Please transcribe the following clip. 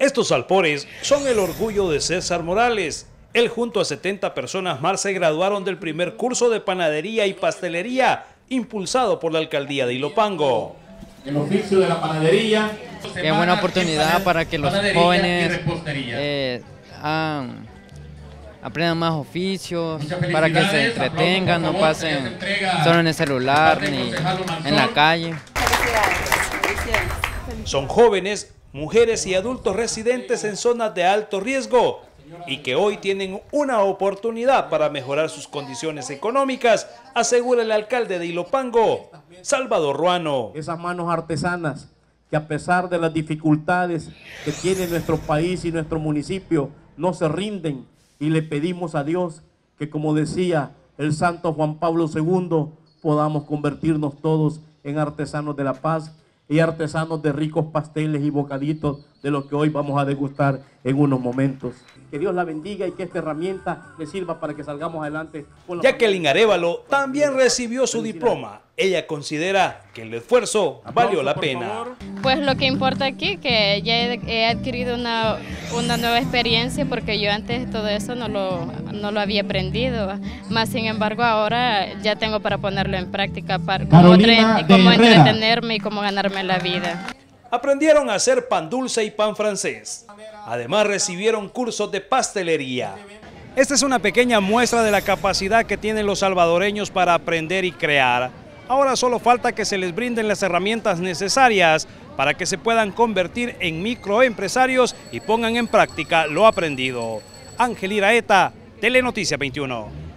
Estos alpores son el orgullo de César Morales. Él junto a 70 personas más se graduaron del primer curso de panadería y pastelería impulsado por la alcaldía de Ilopango. El oficio de la panadería. Qué buena oportunidad para que los jóvenes eh, aprendan más oficios, para que se entretengan, no pasen solo en el celular ni en la calle. Son jóvenes mujeres y adultos residentes en zonas de alto riesgo y que hoy tienen una oportunidad para mejorar sus condiciones económicas, asegura el alcalde de Ilopango, Salvador Ruano. Esas manos artesanas que a pesar de las dificultades que tiene nuestro país y nuestro municipio, no se rinden y le pedimos a Dios que como decía el santo Juan Pablo II, podamos convertirnos todos en artesanos de la paz y artesanos de ricos pasteles y bocaditos de lo que hoy vamos a degustar en unos momentos. Que Dios la bendiga y que esta herramienta le sirva para que salgamos adelante. Jacqueline Arevalo también recibió su diploma. Ella considera que el esfuerzo valió la pena. Pues lo que importa aquí que ya he, adquirido una, una, nueva experiencia porque yo antes todo eso no lo, no lo había aprendido. Más sin embargo ahora ya tengo para ponerlo en práctica para cómo, cómo entretenerme y cómo ganarme la vida aprendieron a hacer pan dulce y pan francés. Además recibieron cursos de pastelería. Esta es una pequeña muestra de la capacidad que tienen los salvadoreños para aprender y crear. Ahora solo falta que se les brinden las herramientas necesarias para que se puedan convertir en microempresarios y pongan en práctica lo aprendido. Ángel Iraeta, Telenoticia 21.